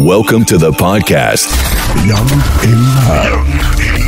Welcome to the podcast. Young in Love.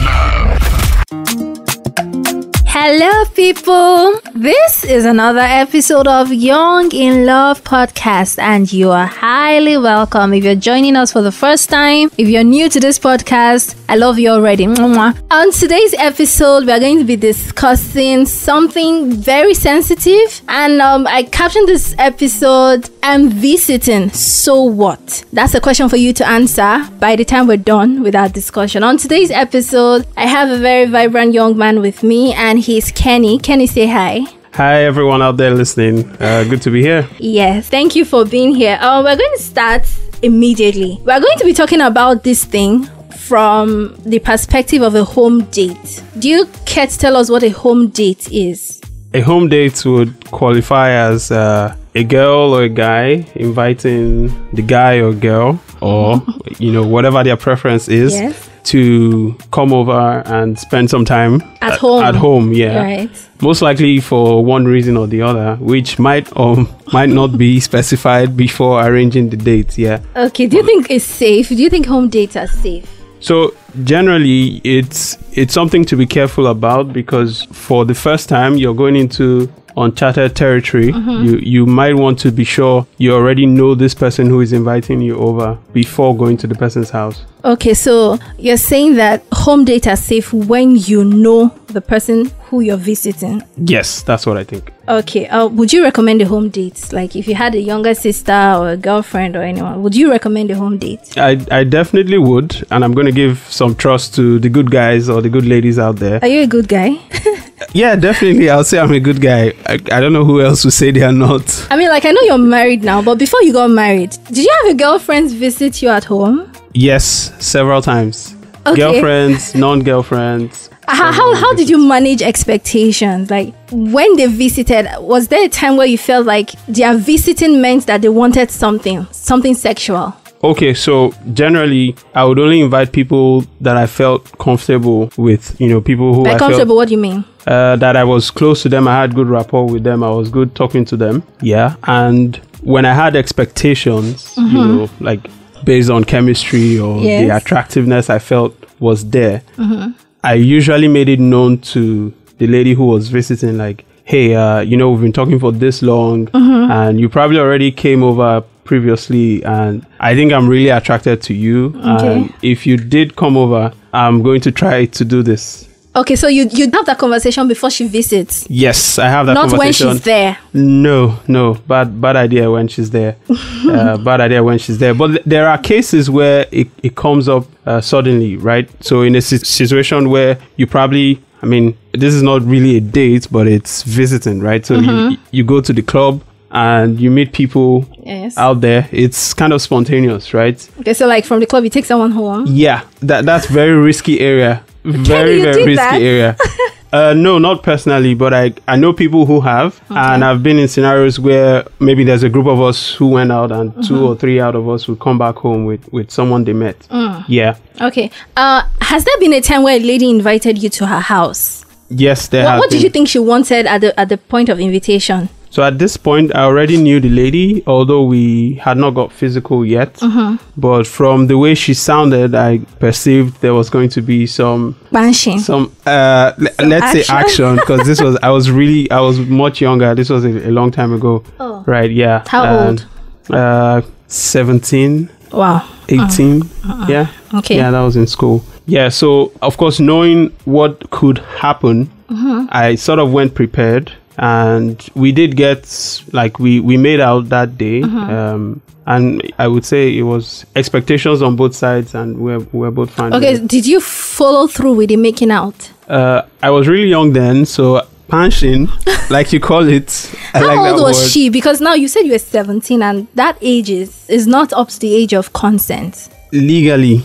Hello, people. This is another episode of Young in Love podcast, and you are highly welcome. If you're joining us for the first time, if you're new to this podcast, I love you already. On today's episode, we are going to be discussing something very sensitive, and um, I captioned this episode I'm visiting, so what? That's a question for you to answer by the time we're done with our discussion. On today's episode, I have a very vibrant young man with me, and he's Kenny. Kenny, say hi. Hi, everyone out there listening. Uh, good to be here. Yes, thank you for being here. Uh, we're going to start immediately. We're going to be talking about this thing from the perspective of a home date. Do you care to tell us what a home date is? A home date would qualify as uh, a girl or a guy inviting the guy or girl, or you know whatever their preference is, Yes. To come over and spend some time At home. At home, yeah. Right. Most likely for one reason or the other, which might or might not be specified before arranging the date. Yeah. Okay, do you think it's safe? Do you think home dates are safe? So generally, it's it's something to be careful about because for the first time you're going into uncharted territory, Mm-hmm. you you might want to be sure you already know this person who is inviting you over before going to the person's house. Okay, so you're saying that home dates are safe when you know the person who you're visiting. Yes, that's what I think. Okay, uh, would you recommend a home date? Like if you had a younger sister or a girlfriend or anyone, would you recommend a home date? I, I definitely would, and I'm going to give some trust to the good guys or the good ladies out there. Are you a good guy? Yeah, definitely. I'll say I'm a good guy. I, I don't know who else would say they are not. I mean, like I know you're married now, but before you got married, did you have a girlfriend visit you at home? Yes, several times. Okay. Girlfriends, non girlfriends. Uh, how, how, how did you manage expectations? Like when they visited, was there a time where you felt like their visiting meant that they wanted something, something sexual? Okay, so generally, I would only invite people that I felt comfortable with. You know, people who Like I comfortable, what do you mean? uh, that I was close to them. I had good rapport with them. I was good talking to them. Yeah, and when I had expectations, you know, like based on chemistry or the Mm-hmm. Attractiveness I felt was there, Mm-hmm. I usually made it known to the lady who was visiting, like, hey, uh, you know, we've been talking for this long, Mm-hmm. and you probably already came over previously, and I think I'm really attracted to you. Okay. And if you did come over, I'm going to try to do this. Okay, so you you have that conversation before she visits, Yes, I have that not when she's there. No, no, bad bad idea when she's there. uh, bad idea when she's there. But th- there are cases where it, it comes up uh, suddenly, right? So in a si- situation where you probably, I mean, this is not really a date, but it's visiting, right? So you you go to the club and you meet people Yes. out there. It's kind of spontaneous, right? Okay, so like from the club, you take someone home. Yeah, that that's very risky area. Very very risky that? area. Uh, no, not personally, but I I know people who have, and I've been in scenarios where maybe there's a group of us who went out, and Mm-hmm. two or three out of us would come back home with with someone they met. Mm. Yeah. Okay. Uh, has there been a time where a lady invited you to her house? Yes, there What, what did you think she wanted at the at the point of invitation? So at this point, I already knew the lady, although we had not got physical yet. Mm-hmm. But from the way she sounded, I perceived there was going to be some Banshing. some uh l- let's action. say action because this was i was really i was much younger this was a, a long time ago Oh. right yeah How And, uh 17 wow. 18 yeah Uh-huh. Okay. yeah that was in school yeah so of course knowing what could happen Mm-hmm. i sort of went prepared and we did get like we we made out that day Mm-hmm. um and i would say it was expectations on both sides and we're, we're both fine Okay. Did you follow through with the making out? Uh, I was really young then, so punching, like you call it. I How like old was word. she? Because now you said you were 17, and that age is is not up to the age of consent. Legally.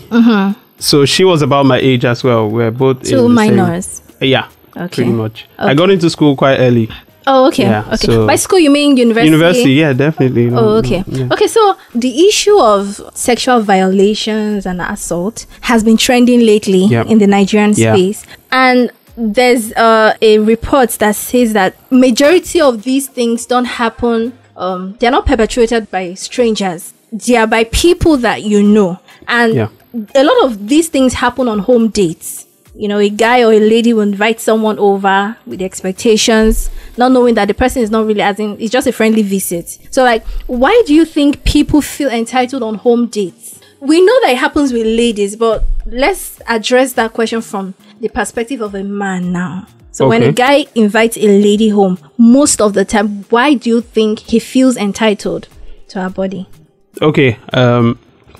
So she was about my age as well. We're both Two the same- minors. yeah, Okay. pretty much. Okay. I got into school quite early. Oh, okay. Yeah, okay. so- By school, you mean university? University, yeah, definitely. No, Oh, no, okay. yeah. Okay, so the issue of sexual violations and assault has been trending lately Yep. in the Nigerian Yeah. space. And there's uh, a report that says that majority of these things don't happen um, they're not perpetrated by strangers they are by people that you know. And Yeah. a lot of these things happen on home dates. You know, a guy or a lady will invite someone over with expectations, not knowing that the person is not really as in it's just a friendly visit. So like why do you think people feel entitled on home dates? We know that it happens with ladies, but let's address that question from the perspective of a man now. So when a guy invites a lady home, most of the time, why do you think he feels entitled to her body? Okay. Um,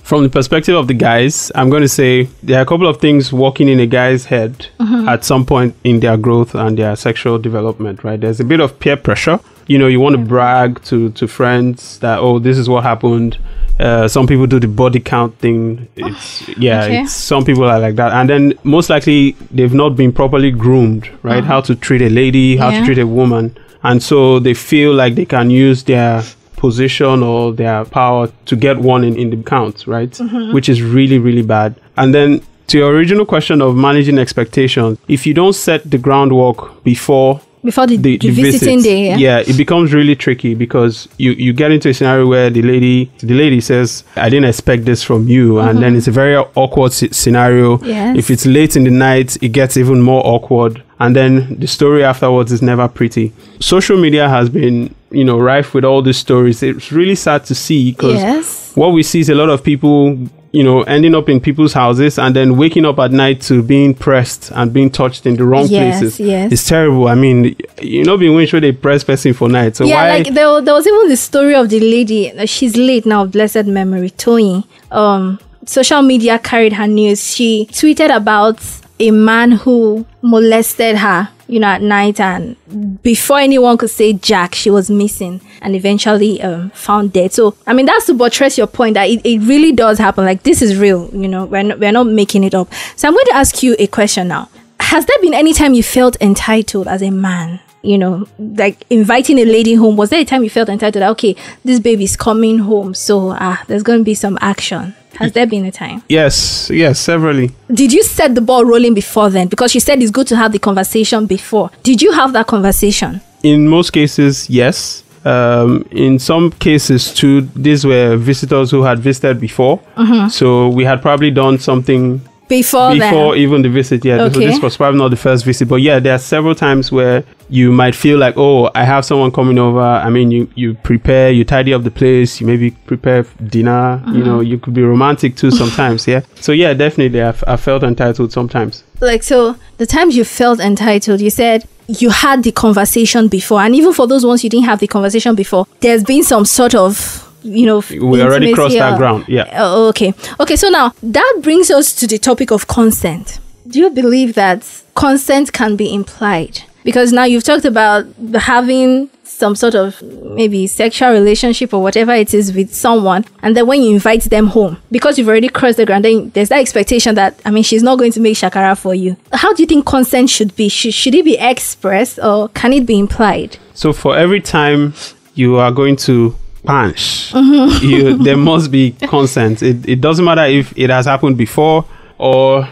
from the perspective of the guys, I'm going to say there are a couple of things working in a guy's head at some point in their growth and their sexual development, right? There's a bit of peer pressure. You know, you want to brag to, to friends that, oh, this is what happened. Uh, some people do the body count thing. It's, yeah, Okay. it's, some people are like that. And then most likely they've not been properly groomed, right? How to treat a lady, how Yeah. to treat a woman. And so they feel like they can use their position or their power to get one in, in the count, right? Mm-hmm. Which is really, really bad. And then to your original question of managing expectations, if you don't set the groundwork before Before the, the, the, the visiting visit, day, yeah. it becomes really tricky because you, you get into a scenario where the lady the lady says, "I didn't expect this from you," and mm-hmm. then it's a very awkward s- scenario. Yes. If it's late in the night, it gets even more awkward, and then the story afterwards is never pretty. Social media has been, you know, rife with all these stories. It's really sad to see because Yes. what we see is a lot of people you know ending up in people's houses and then waking up at night to being pressed and being touched in the wrong Yes, places yes. it's terrible i mean you know being where they press person for night so yeah, why like there, there was even the story of the lady. She's late now, blessed memory. Toyin. Um, social media carried her news. She tweeted about a man who molested her, you know, at night, and before anyone could say Jack, she was missing, and eventually um, found dead. So, I mean, that's to buttress your point that it, it really does happen. Like this is real. You know, we're not, we're not making it up. So, I'm going to ask you a question now. Has there been any time you felt entitled as a man? you know, like inviting a lady home, was there a time you felt entitled? Okay, this baby's coming home, so ah, there's going to be some action. Has there been a time? yes yes severally Did you set the ball rolling before then? Because she said it's good to have the conversation before. Did you have that conversation? in most cases yes um, in some cases too these were visitors who had visited before Mm-hmm. so we had probably done something Before, before then? even the visit yeah so Okay. this was probably not the first visit but yeah there are several times where you might feel like oh i have someone coming over i mean you you prepare you tidy up the place you maybe prepare dinner you know Mm-hmm. you could be romantic too sometimes yeah so yeah definitely i felt entitled sometimes Like, so the times you felt entitled, you said you had the conversation before. And even for those ones you didn't have the conversation before, there's been some sort of, you know, we already crossed that uh, ground yeah Oh, okay. Okay, so now that brings us to the topic of consent. Do you believe that consent can be implied? Because now you've talked about having some sort of maybe sexual relationship or whatever it is with someone, and then when you invite them home, because you've already crossed the ground, then there's that expectation that I mean she's not going to make shakara for you. How do you think consent should be? Should, should it be expressed or can it be implied? So for every time you are going to punch, Mm-hmm. you there must be consent. It, it doesn't matter if it has happened before or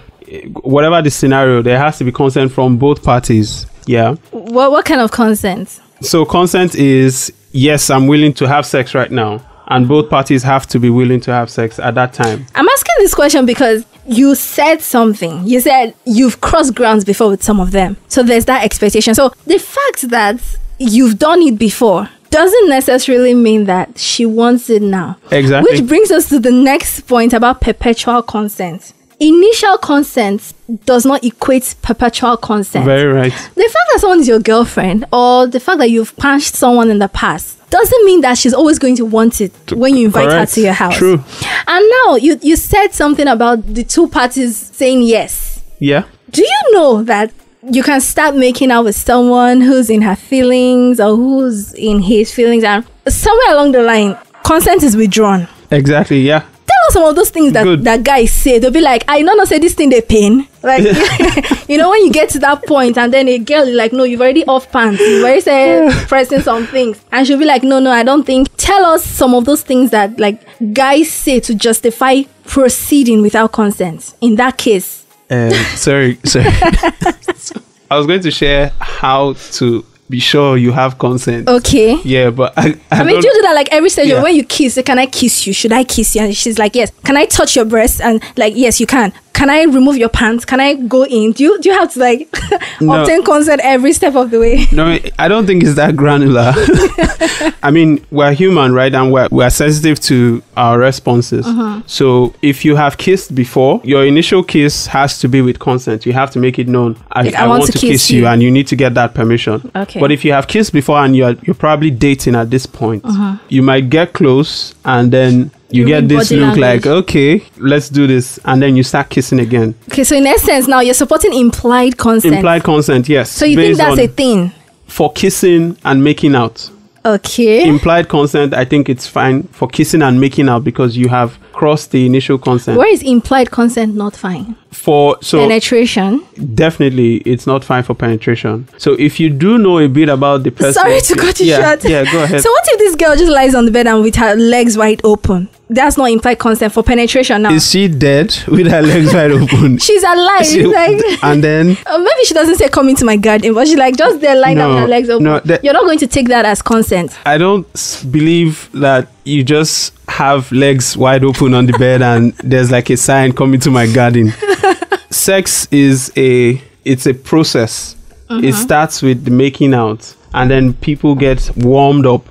whatever the scenario. There has to be consent from both parties. Yeah. What what kind of consent? So consent is yes, I'm willing to have sex right now, and both parties have to be willing to have sex at that time. I'm asking this question because you said something. You said you've crossed grounds before with some of them. So there's that expectation. So the fact that you've done it before doesn't necessarily mean that she wants it now. Exactly. Which brings us to the next point about perpetual consent. Initial consent does not equate perpetual consent. Very right. The fact that someone is your girlfriend or the fact that you've punched someone in the past doesn't mean that she's always going to want it when you invite Correct. her to your house. True. And now you, you said something about the two parties saying yes. Yeah. Do you know that you can start making out with someone who's in her feelings or who's in his feelings and somewhere along the line consent is withdrawn? Exactly. Yeah. Tell us some of those things that, Good. that guys say. They'll be like, I know not say this thing they pain. Like, you know, when you get to that point and then a girl is like, no, you've already off pants. You've already said pressing some things. And she'll be like, no, no, I don't think. Tell us some of those things that like guys say to justify proceeding without consent. In that case, Um, sorry, sorry. I was going to share how to be sure you have consent. Okay. Yeah, but I, I, I mean, you do that like every stage Yeah. when you kiss? Can I kiss you? Should I kiss you? And she's like, Yes. Can I touch your breast? And like, Yes, you can. Can I remove your pants? Can I go in? Do you do you have to like No. obtain consent every step of the way? No, I don't think it's that granular. I mean, we're human, right? And we're, we're sensitive to our responses. Uh-huh. So if you have kissed before, your initial kiss has to be with consent. You have to make it known. I, Like, I, want, to kiss, you. and you need to get that permission. Okay. But if you have kissed before and you're you're probably dating at this point, Uh-huh. you might get close and then you, You get this look language. like, okay, let's do this, and then you start kissing again. Okay, so in essence, now you're supporting implied consent. Implied consent, yes. so you think that's a thing? for kissing and making out. Okay. implied consent i think it's fine for kissing and making out because you have crossed the initial consent Where is implied consent not fine? for so Penetration. definitely it's not fine for penetration so if you do know a bit about the person Sorry to cut you yeah, short. yeah go ahead So what if this girl just lies on the bed and with her legs wide open? That's not implied consent for penetration now. is she dead with her legs wide open She's alive. She- like and then Uh, maybe she doesn't say come into my garden, but she's like just there lying down with No, her legs open. no, that- You're not going to take that as consent. I don't believe that you just have legs wide open on the bed and there's like a sign coming to my garden. Sex is a it's a process. It uh-huh. starts with the making out and then people get warmed up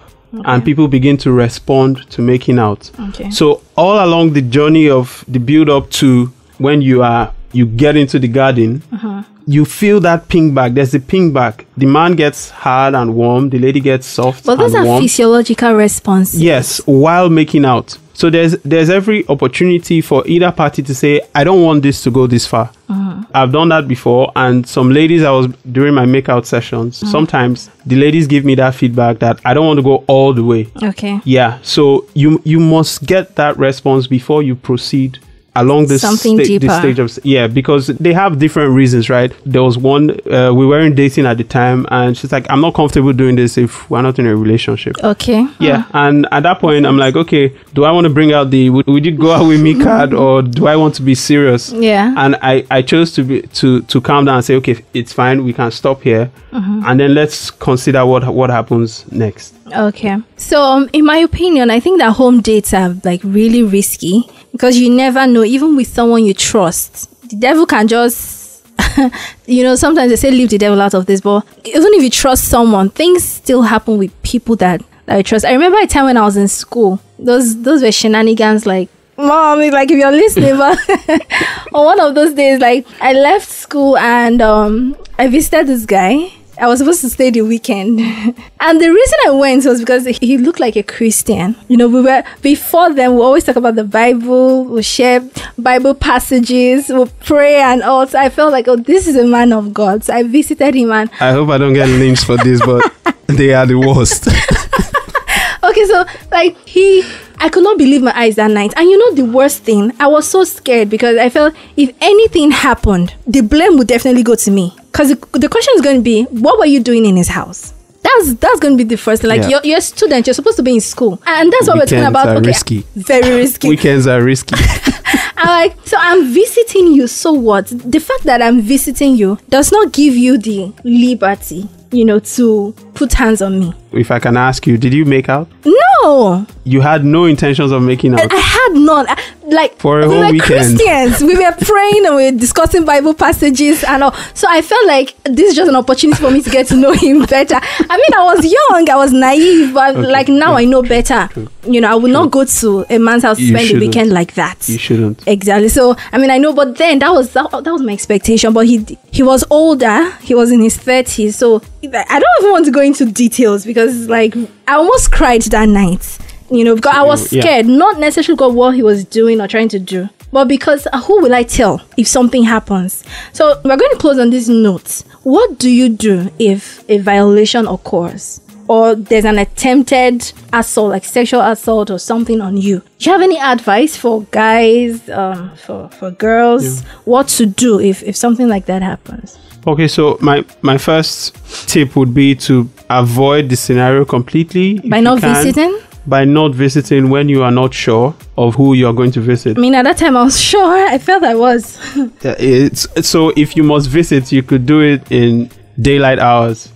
and people begin to respond to making out. Okay. so all along the journey of the build up to when you are you get into the garden uh-huh. You feel that ping back there's a ping back the man gets hard and warm the lady gets soft But those are warm physiological responses. Yes, while making out. So there's there's every opportunity for either party to say, I don't want this to go this far. Uh-huh. I've done that before, and some ladies I was during my makeout sessions. Uh-huh. Sometimes the ladies give me that feedback that I don't want to go all the way. Okay. Yeah, so you you must get that response before you proceed along this Something sta- deeper. this stage of yeah because they have different reasons right there was one uh, we weren't dating at the time and she's like i'm not comfortable doing this if we're not in a relationship Okay. yeah, and at that point, I'm like, okay, do I want to bring out the would, would you go out with me card or do I want to be serious? Yeah. And I, I chose to be to to calm down and say, okay, it's fine, we can stop here, and then let's consider what what happens next. Okay. So, um, in my opinion, I think that home dates are like really risky because you never know, even with someone you trust, the devil can just, you know, sometimes they say leave the devil out of this, but even if you trust someone, things still happen with people that, that I trust. I remember a time when I was in school, those, those were shenanigans like, Mom, like if you're listening, but on one of those days, like I left school and um, I visited this guy. I was supposed to stay the weekend. and the reason I went was because he looked like a Christian. You know, we were, before then, we always talk about the Bible, we share Bible passages, we pray and all. So I felt like, oh, this is a man of God. So I visited him and I hope I don't get lynched for this, but they are the worst. okay, so like he, I could not believe my eyes that night. And you know the worst thing, I was so scared because I felt if anything happened, the blame would definitely go to me. Because the, the question is going to be, what were you doing in his house? That's that's going to be the first thing. Like Yeah. you're, you're a student, you're supposed to be in school, and that's what we're talking Weekends about. are okay, risky. very risky. Weekends are risky. I'm like, so I'm visiting you. So what? The fact that I'm visiting you does not give you the liberty, you know, to put hands on me. if I can ask you, did you make out? No, You had no intentions of making out. I had none. I- Like For a we whole were weekend. Christians. we were praying and we were discussing Bible passages and all. So I felt like this is just an opportunity for me to get to know him better. I mean, I was young, I was naive, but Okay, like now yeah, I know better. You know, I would not go to a man's house to spend the weekend like that. You shouldn't. Exactly. So I mean, I know, but then that was that, that was my expectation. But he he was older. He was in his thirties. So I don't even want to go into details because like I almost cried that night. You know, because I was Yeah. scared, not necessarily because what he was doing or trying to do, but because uh, who will I tell if something happens? So we're going to close on this note. What do you do if a violation occurs? Or there's an attempted assault, like sexual assault or something on you. Do you have any advice for guys, um, for, for girls, what to do if, if something like that happens? Okay, so my my first tip would be to avoid the scenario completely By not can. visiting? By not visiting when you are not sure of who you are going to visit. I mean, at that time I was sure, I felt I was. It's so if you must visit, you could do it in daylight hours.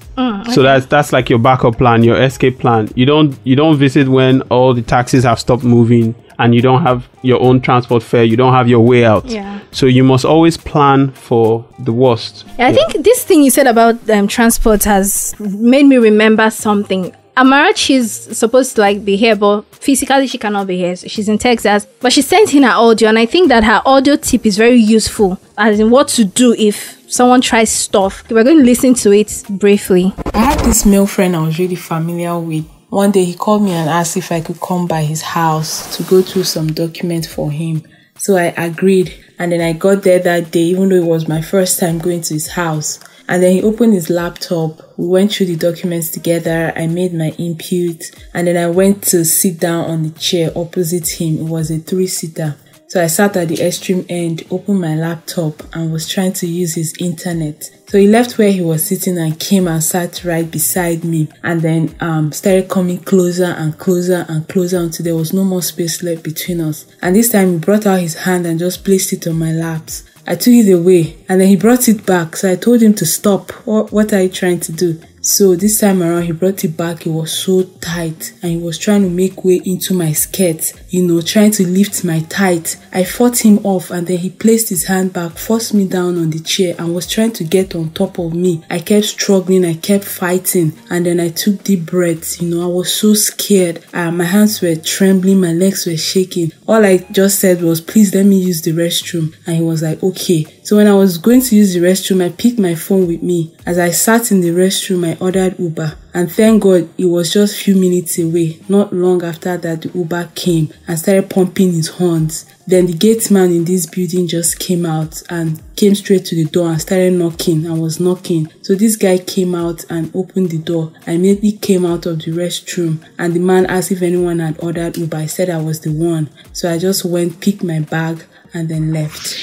So that's that's like your backup plan, your escape plan. You don't you don't visit when all the taxis have stopped moving and you don't have your own transport fare. You don't have your way out. Yeah. So you must always plan for the worst. Yeah, I think this thing you said about um, transport has made me remember something. Amara, she's supposed to like be here, but physically she cannot be here. So she's in Texas, but she sent in her audio, and I think that her audio tip is very useful, as in what to do if someone tries stuff. We're going to listen to it briefly. I had this male friend I was really familiar with. One day he called me and asked if I could come by his house to go through some documents for him. So I agreed and then I got there that day even though it was my first time going to his house. And then he opened his laptop. We went through the documents together. I made my input and then I went to sit down on the chair opposite him. It was a three seater. So I sat at the extreme end, opened my laptop, and was trying to use his internet. So he left where he was sitting and came and sat right beside me, and then um, started coming closer and closer and closer until there was no more space left between us. And this time he brought out his hand and just placed it on my laps. I took it away and then he brought it back. So I told him to stop. What, what are you trying to do? So this time around, he brought it back. It was so tight and he was trying to make way into my skirt, you know, trying to lift my tight. I fought him off and then he placed his hand back, forced me down on the chair and was trying to get on top of me. I kept struggling. I kept fighting and then I took deep breaths. You know, I was so scared. Uh, my hands were trembling. My legs were shaking. All I just said was, please let me use the restroom. And he was like, okay. So when I was going to use the restroom, I picked my phone with me. As I sat in the restroom, I ordered Uber. And thank God it was just few minutes away. Not long after that, the Uber came and started pumping his horns. Then the gate man in this building just came out and came straight to the door and started knocking and was knocking. So this guy came out and opened the door. I immediately came out of the restroom and the man asked if anyone had ordered Uber. I said I was the one. So I just went, picked my bag and then left.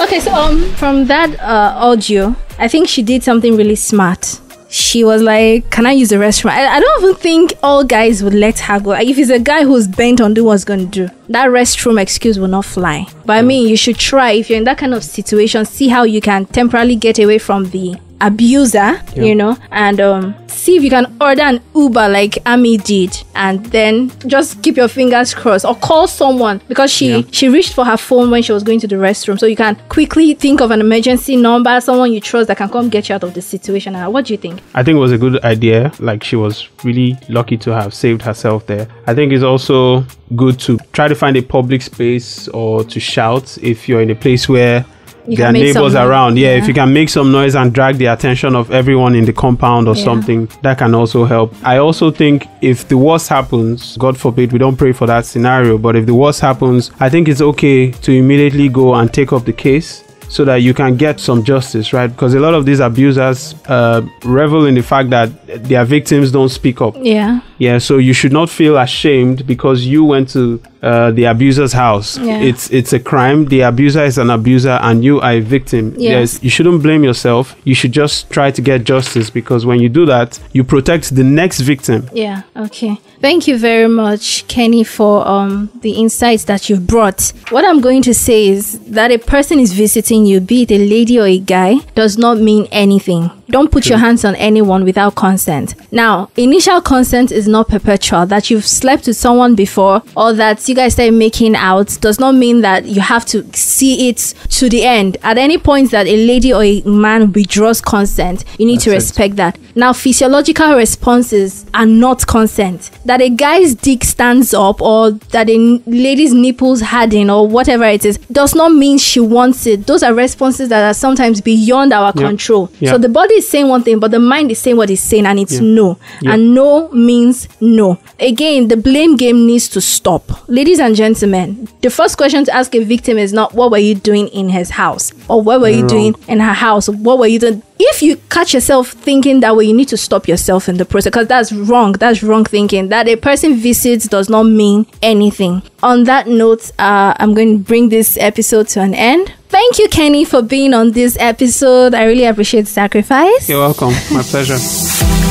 Okay, so um, from that uh, audio, I think she did something really smart. She was like, "Can I use the restroom?" I, I don't even think all guys would let her go. If it's a guy who's bent on doing what's going to do, that restroom excuse will not fly. But I mean, you should try if you're in that kind of situation. See how you can temporarily get away from the abuser, you know, and um, see if you can order an Uber like Ami did, and then just keep your fingers crossed or call someone because she Yeah. she reached for her phone when she was going to the restroom, so you can quickly think of an emergency number, someone you trust that can come get you out of the situation. What do you think? I think it was a good idea. Like she was really lucky to have saved herself there. I think it's also good to try to find a public space or to shout if you're in a place where You there are can make some neighbors around. Yeah, yeah. if you can make some noise and drag the attention of everyone in the compound or Yeah. something, that can also help. I also think if the worst happens, God forbid, we don't pray for that scenario, but if the worst happens, I think it's okay to immediately go and take up the case so that you can get some justice, right? Because a lot of these abusers uh, revel in the fact that their victims don't speak up. Yeah. Yeah, so you should not feel ashamed because you went to uh, the abuser's house. Yeah. It's it's a crime. The abuser is an abuser, and you are a victim. Yes. you shouldn't blame yourself. You should just try to get justice because when you do that, you protect the next victim. Yeah, okay. Thank you very much, Kenny, for um the insights that you've brought. What I'm going to say is that a person is visiting you, be it a lady or a guy, does not mean anything. Don't put your hands on anyone without consent. Now, initial consent is not perpetual. That you've slept with someone before or that you guys started making out does not mean that you have to see it to the end. At any point that a lady or a man withdraws consent, you need to That's it. respect that. Now, physiological responses are not consent. That a guy's dick stands up or that a lady's nipples harden or whatever it is does not mean she wants it. Those are responses that are sometimes beyond our Yeah. control. Yeah. So the body is saying one thing, but the mind is saying what it's saying, and it's Yeah. no. Yeah. And no means no. Again, the blame game needs to stop. Ladies and gentlemen, the first question to ask a victim is not what were you doing in his house or what were you Wrong. doing in her house? What were you doing? If you catch yourself thinking that way, you need to stop yourself in the process because that's wrong. That's wrong thinking. That a person visits does not mean anything. On that note, uh, I'm going to bring this episode to an end. Thank you, Kenny, for being on this episode. I really appreciate the sacrifice. You're welcome. My pleasure.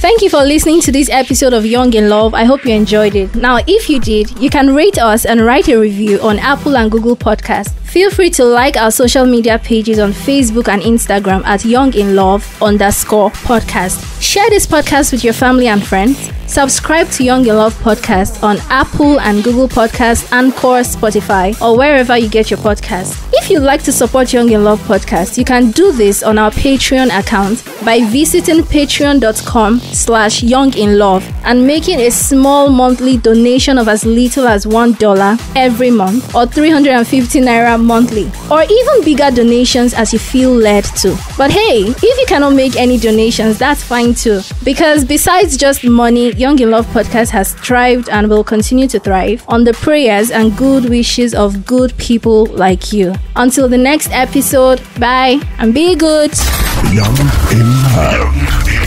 Thank you for listening to this episode of Young in Love. I hope you enjoyed it. Now, if you did, you can rate us and write a review on Apple and Google Podcasts. Feel free to like our social media pages on Facebook and Instagram at Young in Love underscore podcast. Share this podcast with your family and friends. Subscribe to Young in Love podcast on Apple and Google Podcasts, Anchor, Spotify, or wherever you get your podcasts. If you'd like to support Young in Love podcast, you can do this on our Patreon account by visiting patreon.com slash young in love and making a small monthly donation of as little as $1 every month or 350 naira monthly or even bigger donations as you feel led to. But hey, if you cannot make any donations, that's fine too. Because besides just money, Young in Love podcast has thrived and will continue to thrive on the prayers and good wishes of good people like you. Until the next episode, bye and be good. Young in love.